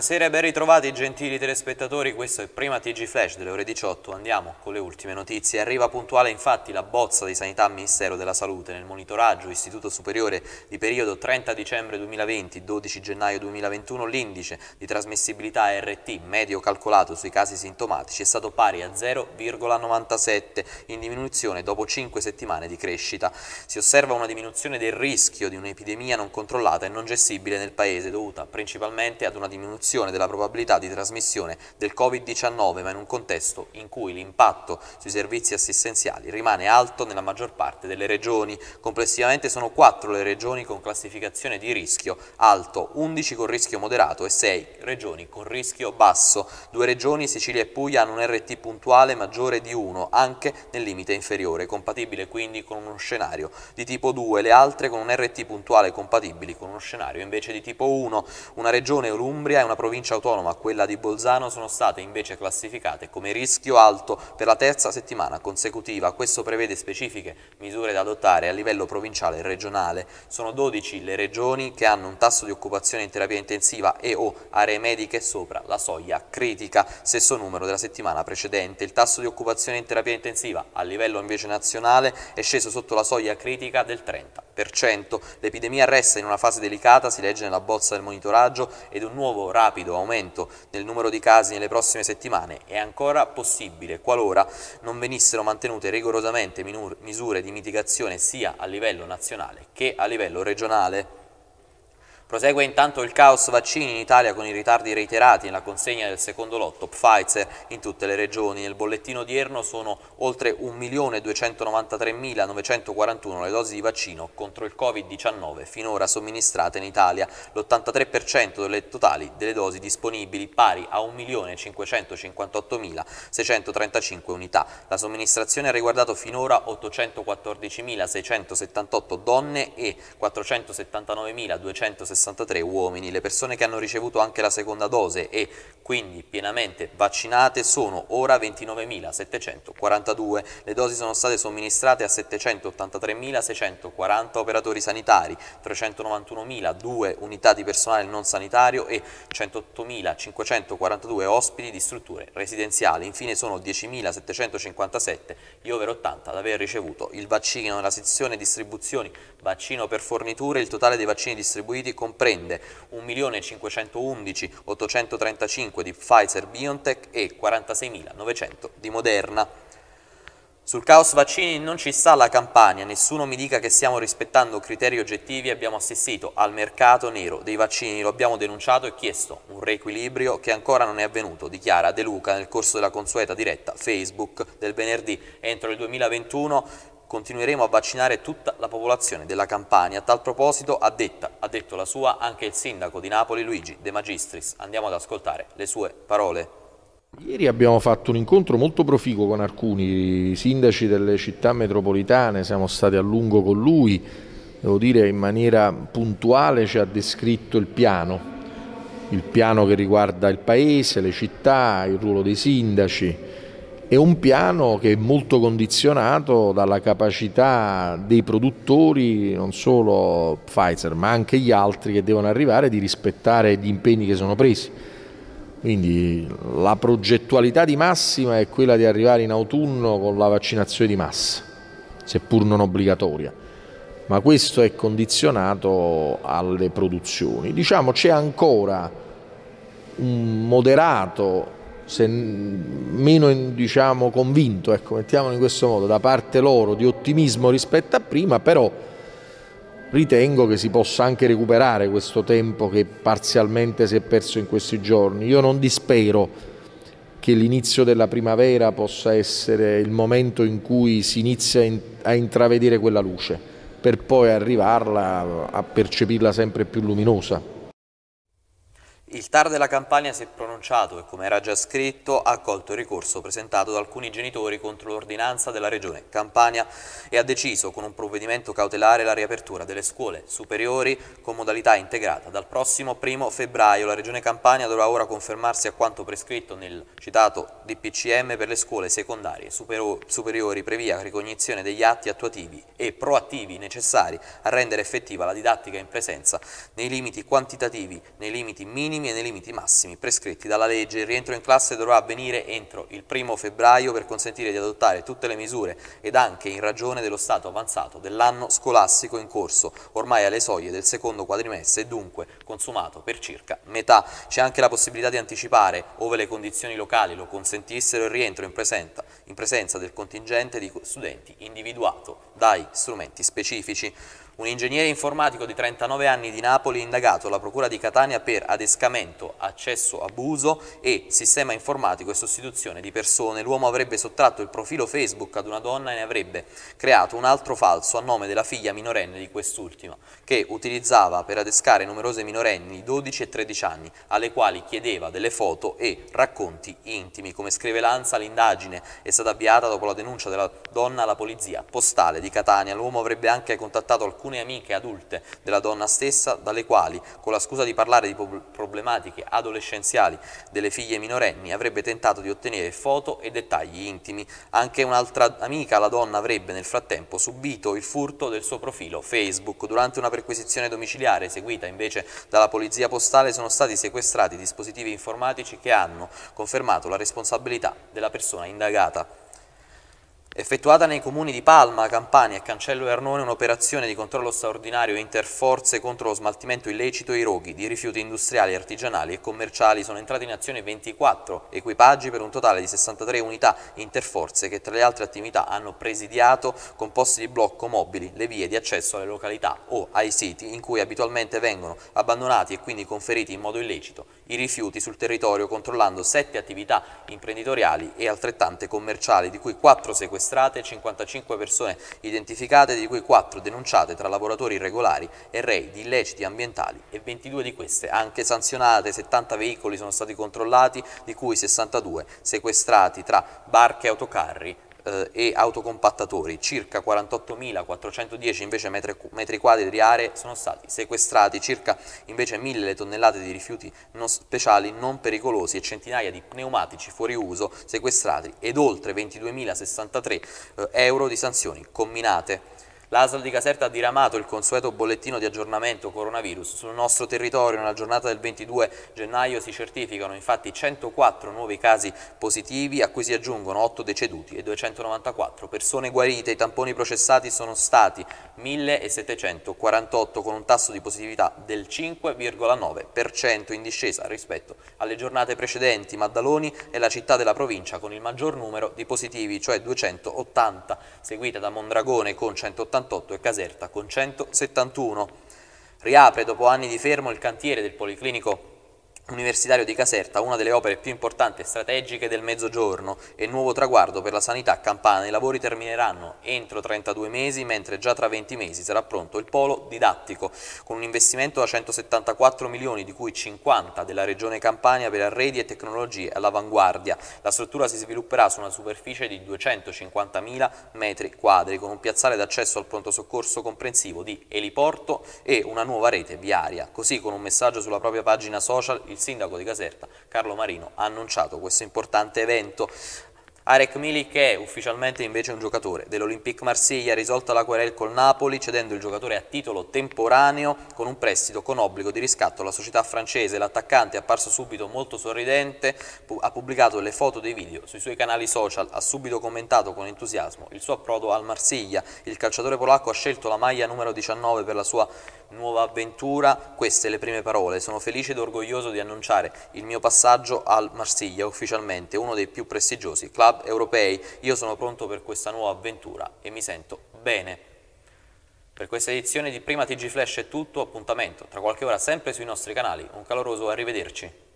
Buonasera e ben ritrovati gentili telespettatori, questo è prima TG Flash delle ore 18, andiamo con le ultime notizie. Arriva puntuale infatti la bozza di Sanità Ministero della Salute nel monitoraggio Istituto Superiore di periodo 30 dicembre 2020-12 gennaio 2021 l'indice di trasmissibilità RT medio calcolato sui casi sintomatici è stato pari a 0,97 in diminuzione dopo 5 settimane di crescita. Si osserva una diminuzione del rischio di un'epidemia non controllata e non gestibile nel Paese dovuta principalmente ad una diminuzione diminuzione della probabilità di trasmissione del Covid-19, ma in un contesto in cui l'impatto sui servizi assistenziali rimane alto nella maggior parte delle regioni. Complessivamente sono quattro le regioni con classificazione di rischio alto, 11 con rischio moderato e 6 regioni con rischio basso. Due regioni, Sicilia e Puglia, hanno un RT puntuale maggiore di 1, anche nel limite inferiore, compatibile quindi con uno scenario di tipo 2, le altre con un RT puntuale compatibili con uno scenario invece di tipo 1. Una regione, Umbria, è una provincia autonoma, quella di Bolzano, sono state invece classificate come rischio alto per la terza settimana consecutiva. Questo prevede specifiche misure da adottare a livello provinciale e regionale. Sono 12 le regioni che hanno un tasso di occupazione in terapia intensiva e o aree mediche sopra la soglia critica, stesso numero della settimana precedente. Il tasso di occupazione in terapia intensiva a livello invece nazionale è sceso sotto la soglia critica del 30%. L'epidemia resta in una fase delicata, si legge nella bozza del monitoraggio, ed un nuovo rapido aumento del numero di casi nelle prossime settimane è ancora possibile qualora non venissero mantenute rigorosamente misure di mitigazione sia a livello nazionale che a livello regionale. Prosegue intanto il caos vaccini in Italia con i ritardi reiterati nella consegna del secondo lotto Pfizer in tutte le regioni. Nel bollettino odierno sono oltre 1.293.941 le dosi di vaccino contro il Covid-19 finora somministrate in Italia, l'83% delle totali delle dosi disponibili pari a 1.558.635 unità. La somministrazione ha riguardato finora 814.678 donne e 479.260 63 uomini. Le persone che hanno ricevuto anche la seconda dose e quindi pienamente vaccinate sono ora 29.742. Le dosi sono state somministrate a 783.640 operatori sanitari, 391.002 unità di personale non sanitario e 108.542 ospiti di strutture residenziali. Infine sono 10.757 gli over 80 ad aver ricevuto il vaccino. Nella sezione distribuzioni vaccino per forniture il totale dei vaccini distribuiti comprende 1.511.835 di Pfizer-BioNTech e 46.900 di Moderna. Sul caos vaccini non ci sta la campagna, nessuno mi dica che stiamo rispettando criteri oggettivi, abbiamo assistito al mercato nero dei vaccini, lo abbiamo denunciato e chiesto un reequilibrio che ancora non è avvenuto, dichiara De Luca nel corso della consueta diretta Facebook del venerdì. Entro il 2021 continueremo a vaccinare tutta la popolazione della Campania. A tal proposito ha, detta, ha detto la sua anche il sindaco di Napoli Luigi De Magistris. Andiamo ad ascoltare le sue parole. Ieri abbiamo fatto un incontro molto proficuo con alcuni sindaci delle città metropolitane, siamo stati a lungo con lui, devo dire in maniera puntuale ci ha descritto il piano, il piano che riguarda il paese, le città, il ruolo dei sindaci, è un piano che è molto condizionato dalla capacità dei produttori, non solo Pfizer, ma anche gli altri che devono arrivare di rispettare gli impegni che sono presi. Quindi la progettualità di massima è quella di arrivare in autunno con la vaccinazione di massa, seppur non obbligatoria, ma questo è condizionato alle produzioni. Diciamo c'è ancora un moderato se meno diciamo, convinto, ecco, mettiamolo in questo modo, da parte loro di ottimismo rispetto a prima, però ritengo che si possa anche recuperare questo tempo che parzialmente si è perso in questi giorni. Io non dispero che l'inizio della primavera possa essere il momento in cui si inizia a intravedere quella luce, per poi arrivarla a percepirla sempre più luminosa. Il TAR della Campania si è pronunciato annunciato e come era già scritto, ha accolto il ricorso presentato da alcuni genitori contro l'ordinanza della Regione Campania e ha deciso con un provvedimento cautelare la riapertura delle scuole superiori con modalità integrata. Dal prossimo primo febbraio la Regione Campania dovrà ora confermarsi a quanto prescritto nel citato DPCM per le scuole secondarie superiori previa ricognizione degli atti attuativi e proattivi necessari a rendere effettiva la didattica in presenza nei limiti quantitativi, nei limiti minimi e nei limiti massimi prescritti dalla legge. Il rientro in classe dovrà avvenire entro il primo febbraio per consentire di adottare tutte le misure ed anche in ragione dello stato avanzato dell'anno scolastico in corso, ormai alle soglie del secondo quadrimestre e dunque consumato per circa metà. C'è anche la possibilità di anticipare, ove le condizioni locali lo consentissero, il rientro in presenza, in presenza del contingente di studenti individuato dai strumenti specifici. Un ingegnere informatico di 39 anni di Napoli indagato alla Procura di Catania per adescamento, accesso abuso e sistema informatico e sostituzione di persone. L'uomo avrebbe sottratto il profilo Facebook ad una donna e ne avrebbe creato un altro falso a nome della figlia minorenne di quest'ultima, che utilizzava per adescare numerose minorenni di 12 e 13 anni, alle quali chiedeva delle foto e racconti intimi. Come scrive Lanza, l'indagine è stata avviata dopo la denuncia della donna alla polizia postale di Catania. L'uomo avrebbe anche contattato alcune amiche adulte della donna stessa, dalle quali, con la scusa di parlare di problematiche adolescenziali delle figlie minorenni, avrebbe tentato di ottenere foto e dettagli intimi. Anche un'altra amica, la donna, avrebbe nel frattempo subito il furto del suo profilo Facebook. Durante una perquisizione domiciliare eseguita invece dalla polizia postale sono stati sequestrati dispositivi informatici che hanno confermato la responsabilità della persona indagata. Effettuata nei comuni di Palma, Campania e Cancello Ernone un'operazione di controllo straordinario interforze contro lo smaltimento illecito e i roghi di rifiuti industriali, artigianali e commerciali. Sono entrati in azione 24 equipaggi per un totale di 63 unità interforze che tra le altre attività hanno presidiato con posti di blocco mobili le vie di accesso alle località o ai siti in cui abitualmente vengono abbandonati e quindi conferiti in modo illecito i rifiuti sul territorio controllando 7 attività imprenditoriali e altrettante commerciali di cui 4 sequestrati sequestrate 55 persone identificate, di cui 4 denunciate tra lavoratori irregolari e rei di illeciti ambientali e 22 di queste anche sanzionate, 70 veicoli sono stati controllati, di cui 62 sequestrati tra barche e autocarri, eh, e autocompattatori, circa 48.410 invece metri, metri, quadri di aree sono stati sequestrati, circa invece 1.000 tonnellate di rifiuti non speciali non pericolosi e centinaia di pneumatici fuori uso sequestrati ed oltre 22.063 eh, euro di sanzioni comminate. L'ASL di Caserta ha diramato il consueto bollettino di aggiornamento coronavirus. Sul nostro territorio nella giornata del 22 gennaio si certificano infatti 104 nuovi casi positivi a cui si aggiungono 8 deceduti e 294 persone guarite. I tamponi processati sono stati 1748 con un tasso di positività del 5,9% in discesa rispetto alle giornate precedenti. Maddaloni è la città della provincia con il maggior numero di positivi, cioè 280, seguita da Mondragone con 180 188 e Caserta con 171. Riapre dopo anni di fermo il cantiere del Policlinico Universitario di Caserta, una delle opere più importanti e strategiche del Mezzogiorno e nuovo traguardo per la sanità campana. I lavori termineranno entro 32 mesi, mentre già tra 20 mesi sarà pronto il polo didattico, con un investimento da 174 milioni, di cui 50 della Regione Campania per arredi e tecnologie all'avanguardia. La struttura si svilupperà su una superficie di 250.000 metri quadri, con un piazzale d'accesso al pronto soccorso comprensivo di eliporto e una nuova rete viaria. Così, con un messaggio sulla propria pagina social, il sindaco di Caserta, Carlo Marino, ha annunciato questo importante evento. Arek Milik è ufficialmente invece un giocatore dell'Olympique Marsiglia, ha risolto la querel col Napoli cedendo il giocatore a titolo temporaneo con un prestito con obbligo di riscatto alla società francese. L'attaccante è apparso subito molto sorridente, ha pubblicato le foto dei video sui suoi canali social, ha subito commentato con entusiasmo il suo approdo al Marsiglia. Il calciatore polacco ha scelto la maglia numero 19 per la sua nuova avventura. Queste le prime parole. Sono felice ed orgoglioso di annunciare il mio passaggio al Marsiglia ufficialmente, uno dei più prestigiosi club europei, io sono pronto per questa nuova avventura e mi sento bene. Per questa edizione di Prima TG Flash è tutto, appuntamento tra qualche ora sempre sui nostri canali, un caloroso arrivederci.